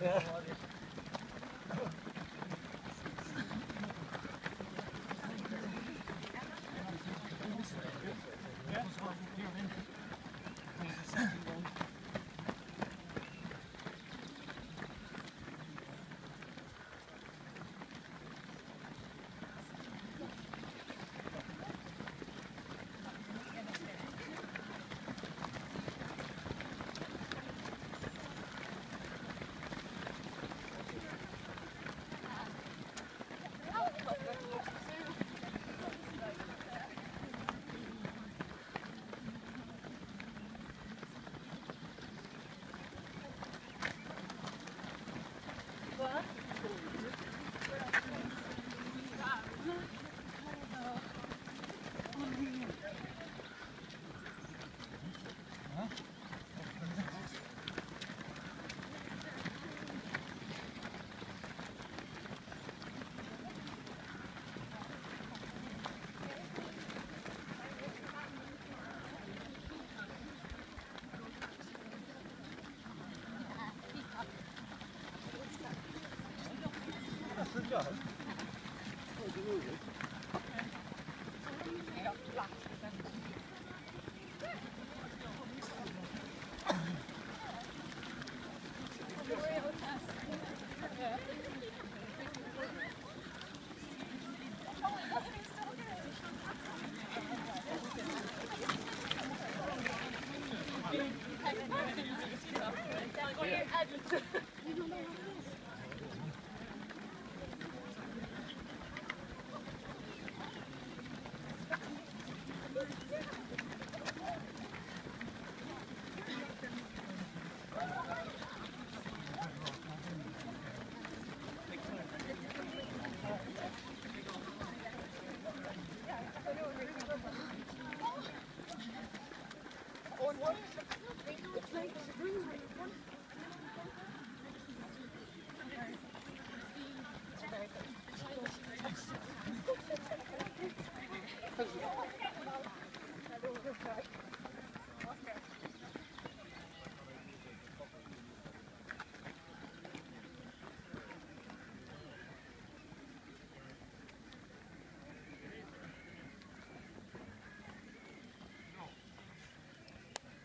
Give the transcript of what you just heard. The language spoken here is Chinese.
Yeah. 系啊，系啊，系。It's like it's a green one.